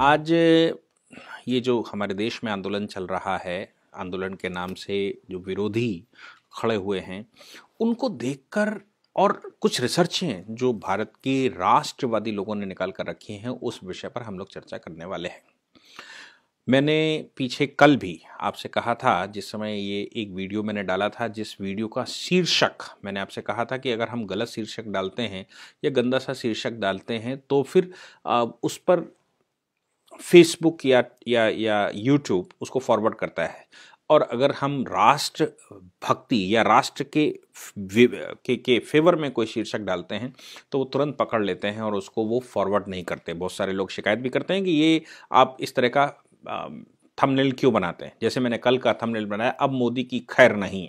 आज ये जो हमारे देश में आंदोलन चल रहा है, आंदोलन के नाम से जो विरोधी खड़े हुए हैं, उनको देखकर और कुछ रिसर्चें जो भारत के राष्ट्रवादी लोगों ने निकाल कर रखी हैं, उस विषय पर हम लोग चर्चा करने वाले हैं। मैंने पीछे कल भी आपसे कहा था, जिस समय ये एक वीडियो मैंने डाला था, जिस वीडियो का शीर्षक मैंने आपसे कहा था कि अगर हम गलत शीर्षक डालते हैं या गंदा सा शीर्षक डालते हैं तो फिर उस पर फेसबुक या या या यूट्यूब उसको फॉरवर्ड करता है। और अगर हम राष्ट्र भक्ति या राष्ट्र के के के फेवर में कोई शीर्षक डालते हैं तो वो तुरंत पकड़ लेते हैं और उसको वो फॉरवर्ड नहीं करते। बहुत सारे लोग शिकायत भी करते हैं कि ये आप इस तरह का थंबनेल क्यों बनाते हैं? जैसे मैंने कल का थंबनेल बनाया, अब मोदी की खैर नहीं,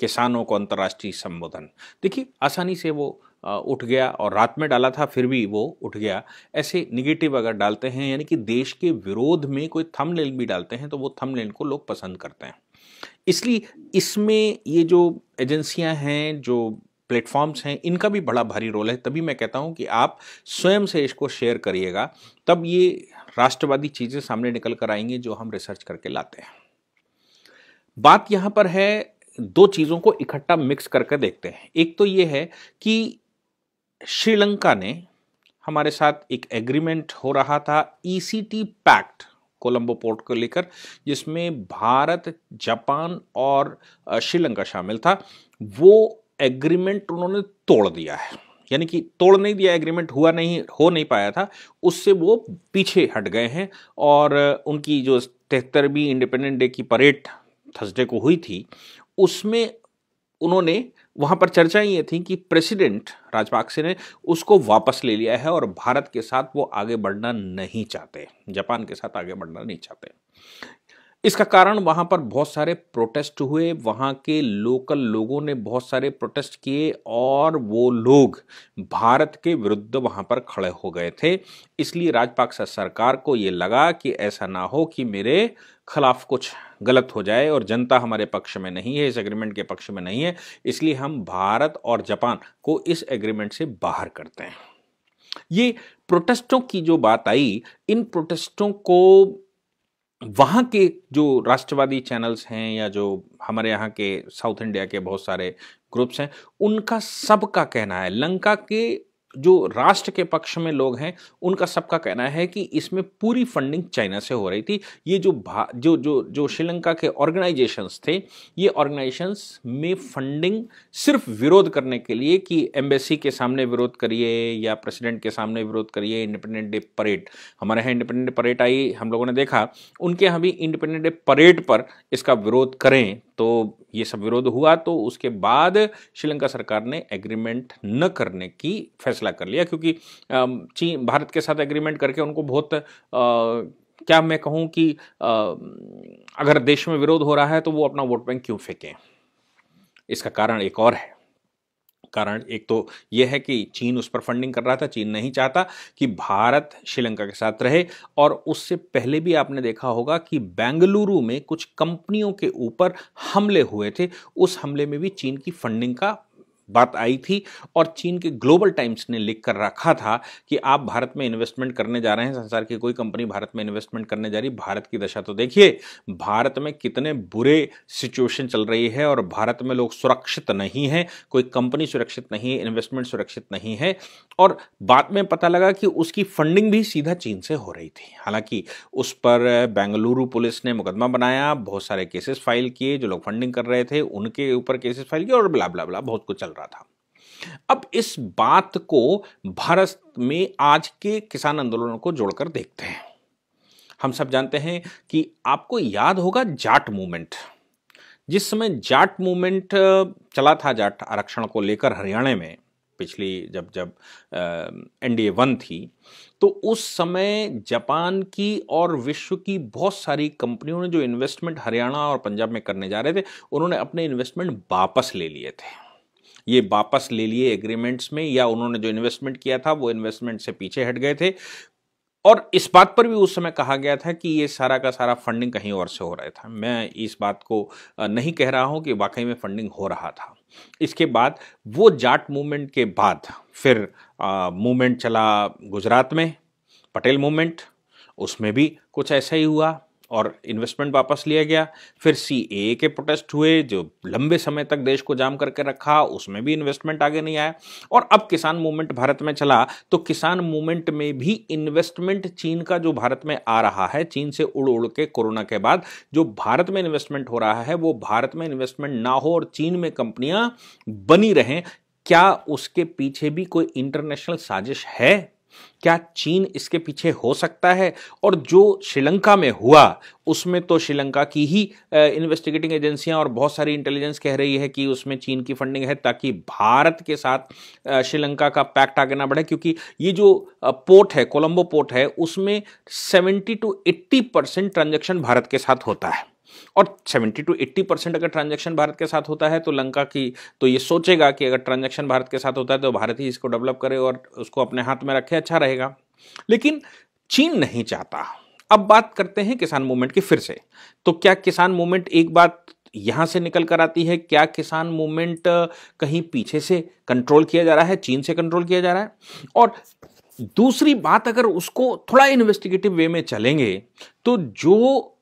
किसानों को अंतर्राष्ट्रीय संबोधन। देखिए, आसानी से वो उठ गया और रात में डाला था, फिर भी वो उठ गया। ऐसे निगेटिव अगर डालते हैं, यानी कि देश के विरोध में कोई थंबनेल भी डालते हैं तो वो थंबनेल को लोग पसंद करते हैं। इसलिए इसमें ये जो एजेंसियाँ हैं, जो प्लेटफॉर्म्स हैं, इनका भी बड़ा भारी रोल है। तभी मैं कहता हूँ कि आप स्वयं से इसको शेयर करिएगा, तब ये राष्ट्रवादी चीज़ें सामने निकल कर आएँगी जो हम रिसर्च करके लाते हैं। बात यहाँ पर है, दो चीज़ों को इकट्ठा मिक्स करके देखते हैं। एक तो ये है कि श्रीलंका ने हमारे साथ एक एग्रीमेंट हो रहा था ECT e pact Colombo port को लेकर, जिसमें भारत, जापान और श्रीलंका शामिल था। वो एग्रीमेंट उन्होंने तोड़ दिया है। यानी कि तोड़ नहीं दिया, एग्रीमेंट हुआ नहीं, हो नहीं पाया था, उससे वो पीछे हट गए हैं और उनकी जो तिहत्तरवीं इंडिपेंडेंट डे की परेड थर्सडे को हुई थी, उसमें उन्होंने वहाँ पर चर्चा ये थी कि प्रेसिडेंट राजपाक्से ने उसको वापस ले लिया है और भारत के साथ वो आगे बढ़ना नहीं चाहते। जापान के साथ आगे बढ़ना नहीं चाहते। इसका कारण वहाँ पर बहुत सारे प्रोटेस्ट हुए, वहाँ के लोकल लोगों ने बहुत सारे प्रोटेस्ट किए और वो लोग भारत के विरुद्ध वहाँ पर खड़े हो गए थे। इसलिए राजपाक्सा सरकार को ये लगा कि ऐसा ना हो कि मेरे खिलाफ कुछ गलत हो जाए और जनता हमारे पक्ष में नहीं है, इस एग्रीमेंट के पक्ष में नहीं है। इसलिए हम भारत और जापान को इस एग्रीमेंट से बाहर करते हैं। ये प्रोटेस्टों की जो बात आई, इन प्रोटेस्टों को वहाँ के जो राष्ट्रवादी चैनल्स हैं या जो हमारे यहाँ के साउथ इंडिया के बहुत सारे ग्रुप्स हैं, उनका सबका कहना है, लंका के जो राष्ट्र के पक्ष में लोग हैं, उनका सबका कहना है कि इसमें पूरी फंडिंग चाइना से हो रही थी। ये जो जो जो जो श्रीलंका के ऑर्गेनाइजेशंस थे, ये ऑर्गेनाइजेशंस में फंडिंग सिर्फ़ विरोध करने के लिए कि एम्बेसी के सामने विरोध करिए या प्रेसिडेंट के सामने विरोध करिए इंडिपेंडेंट डे परेड हमारे यहाँ इंडिपेंडेंट डे परेड आई, हम लोगों ने देखा। उनके यहाँ भी इंडिपेंडेंट डे परेड पर इसका विरोध करें। तो ये सब विरोध हुआ तो उसके बाद श्रीलंका सरकार ने एग्रीमेंट न करने की फैसला कर लिया क्योंकि चीन भारत के साथ एग्रीमेंट करके उनको बहुत आ, क्या मैं कहूँ कि आ, अगर देश में विरोध हो रहा है तो वो अपना वोट बैंक क्यों फेंकें? इसका कारण एक और है। कारण एक तो यह है कि चीन उस पर फंडिंग कर रहा था, चीन नहीं चाहता कि भारत श्रीलंका के साथ रहे। और उससे पहले भी आपने देखा होगा कि बेंगलुरु में कुछ कंपनियों के ऊपर हमले हुए थे। उस हमले में भी चीन की फंडिंग का बात आई थी और चीन के ग्लोबल टाइम्स ने लिख कर रखा था कि आप भारत में इन्वेस्टमेंट करने जा रहे हैं, संसार की कोई कंपनी भारत में इन्वेस्टमेंट करने जा रही, भारत की दशा तो देखिए, भारत में कितने बुरे सिचुएशन चल रही है और भारत में लोग सुरक्षित नहीं है, कोई कंपनी सुरक्षित नहीं है इन्वेस्टमेंट सुरक्षित नहीं है और बाद में पता लगा कि उसकी फंडिंग भी सीधा चीन से हो रही थी। हालाँकि उस पर बेंगलुरु पुलिस ने मुकदमा बनाया, बहुत सारे केसेस फ़ाइल किए, जो लोग फंडिंग कर रहे थे, उनके ऊपर केसेस फ़ाइल किए और ब्ला बहुत कुछ चल रहा था। अब इस बात को भारत में आज के किसान आंदोलन को जोड़कर देखते हैं। हम सब जानते हैं कि आपको याद होगा जाट मूवमेंट। जिस समय जाट मूवमेंट चला था जाट आरक्षण को लेकर हरियाणा में पिछली जब जब एनडीए वन थी तो उस समय जापान की और विश्व की बहुत सारी कंपनियों ने जो इन्वेस्टमेंट हरियाणा और पंजाब में करने जा रहे थे, उन्होंने अपने इन्वेस्टमेंट वापस ले लिए थे। ये वापस ले लिए एग्रीमेंट्स में, या उन्होंने जो इन्वेस्टमेंट किया था, वो इन्वेस्टमेंट से पीछे हट गए थे। और इस बात पर भी उस समय कहा गया था कि ये सारा का सारा फंडिंग कहीं और से हो रहा था। मैं इस बात को नहीं कह रहा हूँ कि वाकई में फंडिंग हो रहा था। इसके बाद, वो जाट मूवमेंट के बाद फिर मूवमेंट चला गुजरात में, पटेल मूवमेंट उसमें भी कुछ ऐसा ही हुआ। और इन्वेस्टमेंट वापस लिया गया। फिर सी ए के प्रोटेस्ट हुए, जो लंबे समय तक देश को जाम करके रखा, उसमें भी इन्वेस्टमेंट आगे नहीं आया। और अब किसान मूवमेंट भारत में चला तो किसान मूवमेंट में भी इन्वेस्टमेंट चीन का जो भारत में आ रहा है, चीन से उड़ उड़ के कोरोना के बाद, जो भारत में इन्वेस्टमेंट हो रहा है, वो भारत में इन्वेस्टमेंट ना हो और चीन में कंपनियाँ बनी रहें, क्या उसके पीछे भी कोई इंटरनेशनल साजिश है? क्या चीन इसके पीछे हो सकता है? और जो श्रीलंका में हुआ, उसमें तो श्रीलंका की ही इन्वेस्टिगेटिंग एजेंसियाँ और बहुत सारी इंटेलिजेंस कह रही है कि उसमें चीन की फंडिंग है ताकि भारत के साथ श्रीलंका का पैक्ट आगे ना बढ़े, क्योंकि ये जो पोर्ट है कोलंबो पोर्ट है, उसमें 70 टू 80 परसेंट ट्रांजेक्शन भारत के साथ होता है। और 70 टू 80 परसेंट अगर ट्रांजेक्शन भारत के साथ होता है तो लंका की तो ये सोचेगा कि अगर ट्रांजेक्शन भारत के साथ होता है तो भारत ही इसको डेवलप करे और उसको अपने हाथ में रखे अच्छा रहेगा। लेकिन चीन नहीं चाहता। अब बात करते हैं किसान मूवमेंट की फिर से। तो क्या किसान मूवमेंट एक बात यहाँ से निकल कर आती है? क्या किसान मूवमेंट कहीं पीछे से कंट्रोल किया जा रहा है? चीन से कंट्रोल किया जा रहा है? और दूसरी बात, अगर उसको थोड़ा इन्वेस्टिगेटिव वे में चलेंगे तो जो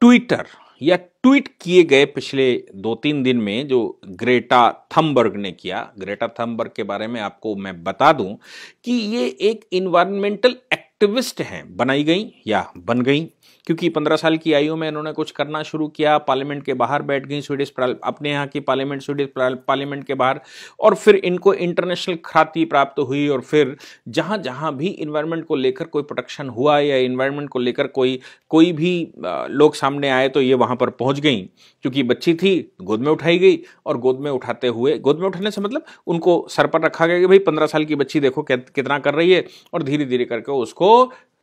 ट्विटर या ट्वीट किए गए पिछले दो तीन दिन में जो ग्रेटा थम्बर्ग ने किया, ग्रेटा थम्बर्ग के बारे में आपको मैं बता दूँ कि ये एक इन्वायरमेंटल एक्टिविस्ट हैं, बनाई गई या बन गई। क्योंकि पंद्रह साल की आयु में इन्होंने कुछ करना शुरू किया, पार्लियामेंट के बाहर बैठ गई स्वीडिश अपने यहाँ की पार्लियामेंट, स्वीडिश पार्लियामेंट के बाहर। और फिर इनको इंटरनेशनल ख्याति प्राप्त हुई और फिर जहाँ जहाँ भी इन्वायरमेंट को लेकर कोई प्रोटेक्शन हुआ या इन्वायरमेंट को लेकर कोई कोई भी लोग सामने आए तो ये वहाँ पर पहुँच गई। क्योंकि बच्ची थी, गोद में उठाई गई और गोद में उठाते हुए, गोद में उठाने से मतलब उनको सर पर रखा गया कि भाई पंद्रह साल की बच्ची देखो कितना कर रही है। और धीरे धीरे करके उसको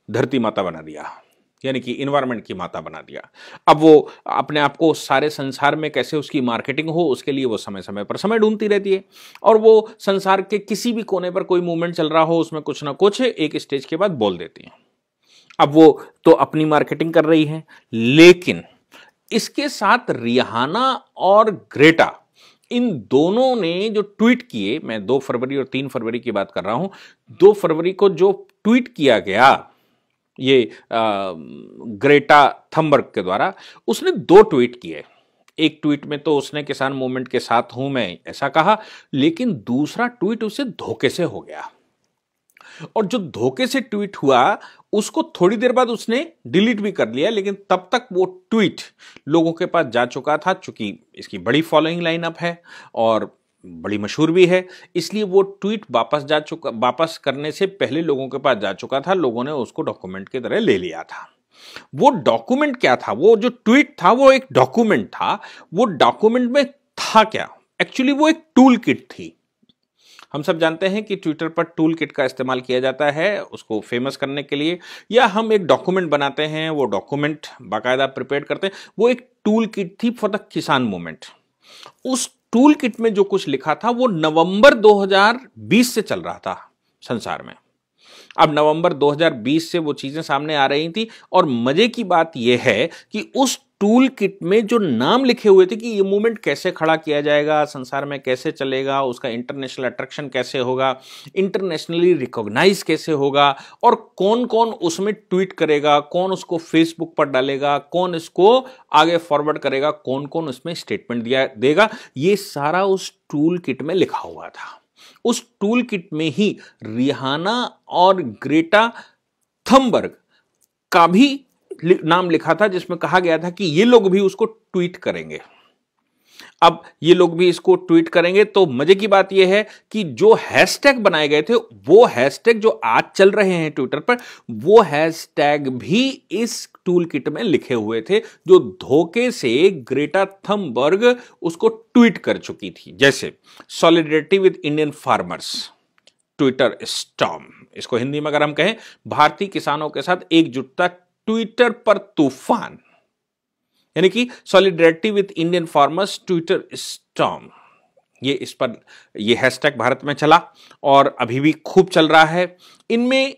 धरती माता बना दिया। यानी कि इन्वायरमेंट की माता बना दिया। अब वो अपने आप को सारे संसार में कैसे उसकी मार्केटिंग हो, उसके लिए वो समय समय पर समय ढूंढती रहती है। और वो संसार के किसी भी कोने पर कोई मूवमेंट चल रहा हो, उसमें कुछ ना कुछ एक स्टेज के बाद बोल देती हैं। अब वो तो अपनी मार्केटिंग कर रही है, लेकिन इसके साथ रिहाना और ग्रेटा, इन दोनों ने जो ट्वीट किए, मैं दो फरवरी और तीन फरवरी की बात कर रहा हूँ, दो फरवरी को जो ट्वीट किया गया ये ग्रेटा थम्बर्ग के द्वारा, उसने दो ट्वीट किए। एक ट्वीट में तो उसने किसान मूवमेंट के साथ हूँ मैं, ऐसा कहा, लेकिन दूसरा ट्वीट उसे धोखे से हो गया। और जो धोखे से ट्वीट हुआ, उसको थोड़ी देर बाद उसने डिलीट भी कर लिया, लेकिन तब तक वो ट्वीट लोगों के पास जा चुका था, चूँकि इसकी बड़ी फॉलोइंग लाइनअप है, और बड़ी मशहूर भी है। इसलिए वो ट्वीट वापस जा चुका, वापस करने से पहले लोगों के पास जा चुका था, लोगों ने उसको डॉक्यूमेंट की तरह ले लिया था। वो डॉक्यूमेंट क्या था? वो जो ट्वीट था, वो एक डॉक्यूमेंट था। वो डॉक्यूमेंट में था क्या? एक्चुअली वो एक टूल किट थी। हम सब जानते हैं कि ट्विटर पर टूल किट का इस्तेमाल किया जाता है उसको फ़ेमस करने के लिए, या हम एक डॉक्यूमेंट बनाते हैं, वो डॉक्यूमेंट बाकायदा प्रिपेयर करते हैं। वो एक टूल किट थी फॉर द किसान मूवमेंट। उस टूल किट में जो कुछ लिखा था, वो नवंबर 2020 से चल रहा था संसार में। अब नवंबर 2020 से वो चीज़ें सामने आ रही थी और मज़े की बात यह है कि उस टूल किट में जो नाम लिखे हुए थे कि ये मूवमेंट कैसे खड़ा किया जाएगा, संसार में कैसे चलेगा, उसका इंटरनेशनल अट्रैक्शन कैसे होगा इंटरनेशनली रिकॉग्नाइज कैसे होगा, और कौन कौन उसमें ट्वीट करेगा, कौन उसको फेसबुक पर डालेगा, कौन इसको आगे फॉरवर्ड करेगा कौन कौन उसमें स्टेटमेंट दिया देगा, ये सारा उस टूल किट में लिखा हुआ था। उस टूल किट में ही रिहाना और ग्रेटा थम्बर्ग का भी नाम लिखा था जिसमें कहा गया था कि ये लोग भी उसको ट्वीट करेंगे। अब ये लोग भी इसको ट्वीट करेंगे तो मज़े की बात यह है कि जो हैशटैग बनाए गए थे, वो हैशटैग जो आज चल रहे हैं ट्विटर पर, वो हैशटैग भी इस टूल किट में लिखे हुए थे, जो धोखे से ग्रेटा थमबर्ग उसको ट्वीट कर चुकी थी। जैसे solidarity with Indian farmers Twitter storm इसको हिंदी में अगर हम कहें, भारतीय किसानों के साथ एकजुटता ट्विटर पर तूफ़ान। यानी कि solidarity with Indian farmers Twitter storm ये इस पर, ये हैशटैग भारत में चला और अभी भी खूब चल रहा है। इनमें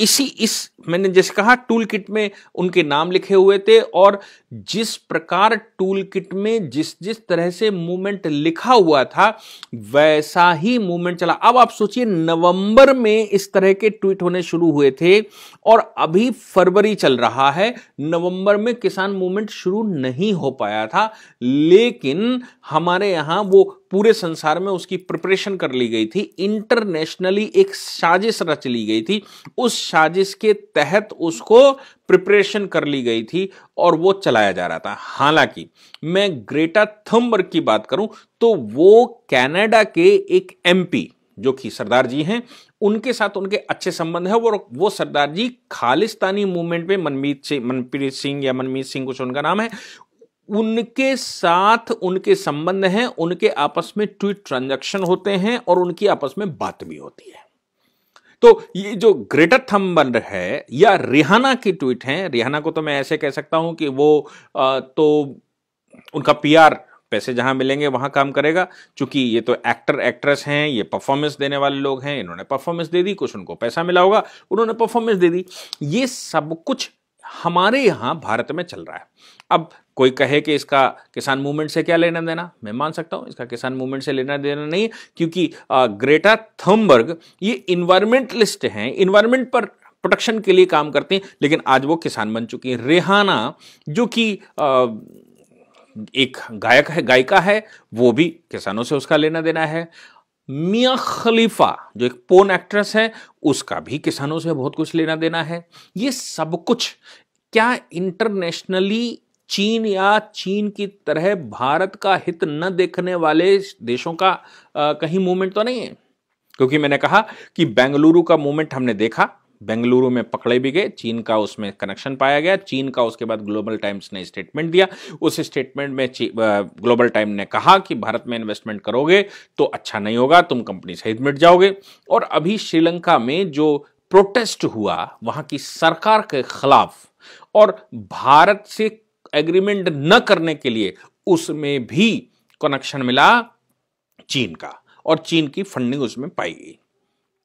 इसी इस, मैंने जैसे कहा टूल किट में उनके नाम लिखे हुए थे और जिस प्रकार टूल किट में जिस जिस तरह से मूवमेंट लिखा हुआ था, वैसा ही मूवमेंट चला। अब आप सोचिए, नवंबर में इस तरह के ट्वीट होने शुरू हुए थे और अभी फरवरी चल रहा है। नवंबर में किसान मूवमेंट शुरू नहीं हो पाया था, लेकिन हमारे यहाँ वो पूरे संसार में उसकी प्रिपरेशन कर ली गई थी। इंटरनेशनली एक साजिश रच ली गई थी। उस साजिश के तहत उसको प्रिपरेशन कर ली गई थी और वो चलाया जा रहा था। हालाँकि, मैं ग्रेटा थम्बर की बात करूँ तो वो कनाडा के एक एमपी जो कि सरदार जी हैं, उनके साथ उनके अच्छे संबंध है वो वो सरदार जी खालिस्तानी मूवमेंट में मनमीत सिंह, मनप्रीत सिंह या मनमीत सिंह कुछ उनका नाम है उनके साथ उनके संबंध हैं उनके आपस में ट्वीट ट्रांजैक्शन होते हैं और उनकी आपस में बात भी होती है। तो ये जो ग्रेटर थम्बन है या रिहाना की ट्वीट है रिहाना को तो मैं ऐसे कह सकता हूँ कि वो आ, तो उनका पीआर पैसे जहाँ मिलेंगे वहाँ काम करेगा क्योंकि ये तो एक्टर एक्ट्रेस हैं ये परफॉर्मेंस देने वाले लोग हैं इन्होंने परफॉर्मेंस दे दी कुछ उनको पैसा मिला होगा उन्होंने परफॉर्मेंस दे दी। ये सब कुछ हमारे यहाँ भारत में चल रहा है। अब कोई कहे कि इसका किसान मूवमेंट से क्या लेना देना? मैं मान सकता हूँ, इसका किसान मूवमेंट से लेना देना नहीं क्योंकि ग्रेटा थम्बर्ग ये इन्वायरमेंटलिस्ट हैं इन्वायरमेंट पर प्रोटेक्शन के लिए काम करते हैं, लेकिन आज वो किसान बन चुकी हैं। रेहाना, जो कि एक गायक है, गायिका है, वो भी किसानों से उसका लेना देना है। मियाँ खलीफा, जो एक पोन एक्ट्रेस है, उसका भी किसानों से बहुत कुछ लेना देना है। ये सब कुछ क्या इंटरनेशनली चीन या चीन की तरह भारत का हित न देखने वाले देशों का आ, कहीं मूवमेंट तो नहीं है? क्योंकि मैंने कहा कि बेंगलुरु का मूवमेंट हमने देखा। बेंगलुरु में पकड़े भी गए चीन का उसमें कनेक्शन पाया गया। चीन का उसके बाद ग्लोबल टाइम्स ने स्टेटमेंट दिया। उस स्टेटमेंट में ग्लोबल टाइम ने कहा कि भारत में इन्वेस्टमेंट करोगे तो अच्छा नहीं होगा तुम कंपनी सहित मिट जाओगे। और अभी श्रीलंका में जो प्रोटेस्ट हुआ वहाँ की सरकार के खिलाफ और भारत से एग्रीमेंट न करने के लिए उसमें भी कनेक्शन मिला चीन का और चीन की फंडिंग उसमें पाई गई।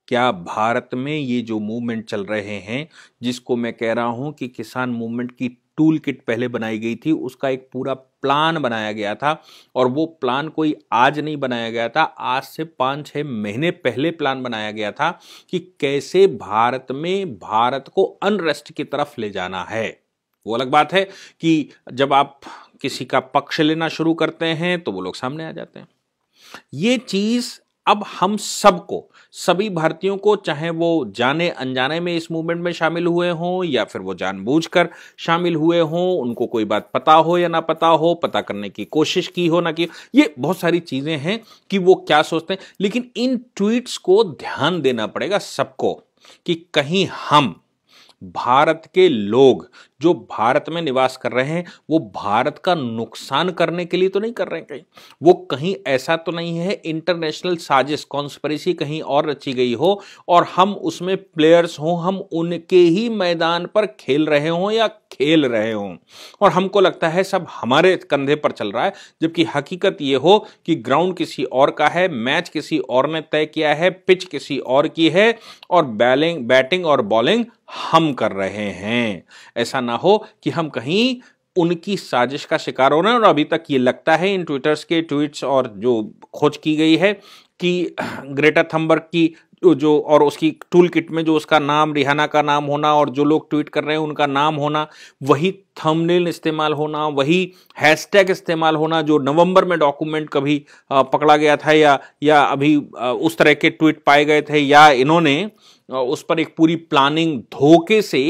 क्या भारत में ये जो मूवमेंट चल रहे हैं, जिसको मैं कह रहा हूँ कि किसान मूवमेंट की टूल किट पहले बनाई गई थी, उसका एक पूरा प्लान बनाया गया था और वो प्लान कोई आज नहीं बनाया गया था, आज से पाँच छः महीने पहले प्लान बनाया गया था कि कैसे भारत में, भारत को अनरेस्ट की तरफ़ ले जाना है। वो अलग बात है कि जब आप किसी का पक्ष लेना शुरू करते हैं तो वो लोग सामने आ जाते हैं। ये चीज़ अब हम सबको, सभी भारतीयों को, चाहे वो जाने अनजाने में इस मूवमेंट में शामिल हुए हों, या फिर वो जानबूझकर शामिल हुए हों, उनको कोई बात पता हो या ना पता हो, पता करने की कोशिश की हो ना की, ये बहुत सारी चीज़ें हैं कि वो क्या सोचते हैं। लेकिन इन ट्वीट्स को ध्यान देना पड़ेगा सबको कि कहीं हम, भारत के लोग जो भारत में निवास कर रहे हैं, वो भारत का नुकसान करने के लिए तो नहीं कर रहे कहीं। वो कहीं ऐसा तो नहीं है इंटरनेशनल साजिश कॉन्स्परेसी कहीं और रची गई हो, और हम उसमें प्लेयर्स हों, हम उनके ही मैदान पर खेल रहे हों या खेल रहे हों। और हमको लगता है सब हमारे कंधे पर चल रहा है, जबकि हकीकत ये हो कि ग्राउंड किसी और का है मैच किसी और ने तय किया है पिच किसी और की है, और बैलिंग बैटिंग और बॉलिंग हम कर रहे हैं। ऐसा ना हो कि हम कहीं उनकी साजिश का शिकार हो रहे हैं। और अभी तक ये लगता है इन ट्विटर्स के ट्वीट्स और जो खोज की गई है कि ग्रेटर थम्बर की जो और उसकी टूल किट में जो उसका नाम, रिहाना का नाम होना और जो लोग ट्वीट कर रहे हैं उनका नाम होना, वही थंबनेल इस्तेमाल होना, वही हैशटैग इस्तेमाल होना जो नवंबर में डॉक्यूमेंट कभी पकड़ा गया था या या अभी उस तरह के ट्वीट पाए गए थे या इन्होंने उस पर एक पूरी प्लानिंग धोखे से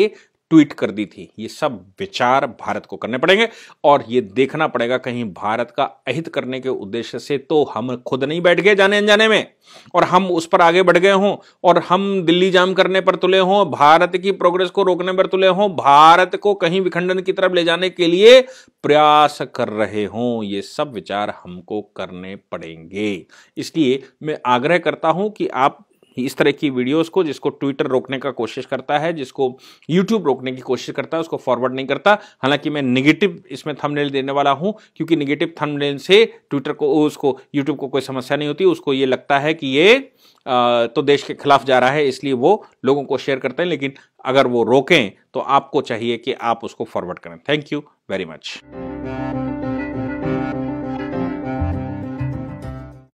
ट्वीट कर दी थी। ये सब विचार भारत को करने पड़ेंगे और ये देखना पड़ेगा कहीं भारत का अहित करने के उद्देश्य से तो हम खुद नहीं बैठ गए जाने अनजाने में और हम उस पर आगे बढ़ गए हों और हम दिल्ली जाम करने पर तुले हों, भारत की प्रोग्रेस को रोकने पर तुले हों, भारत को कहीं विखंडन की तरफ़ ले जाने के लिए प्रयास कर रहे हों, ये सब विचार हमको करने पड़ेंगे। इसलिए मैं आग्रह करता हूँ कि आप इस तरह की वीडियोस को जिसको ट्विटर रोकने का कोशिश करता है, जिसको यूट्यूब रोकने की कोशिश करता है, उसको फॉरवर्ड नहीं करता। हालाँकि मैं निगेटिव इसमें थंबनेल देने वाला हूँ, क्योंकि निगेटिव थंबनेल से ट्विटर को, उसको यूट्यूब को कोई समस्या नहीं होती। उसको ये लगता है कि ये तो देश के खिलाफ जा रहा है, इसलिए वो लोगों को शेयर करते हैं। लेकिन अगर वो रोकें तो आपको चाहिए कि आप उसको फॉरवर्ड करें। Thank you very much